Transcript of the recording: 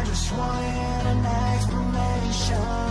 I just wanted an explanation.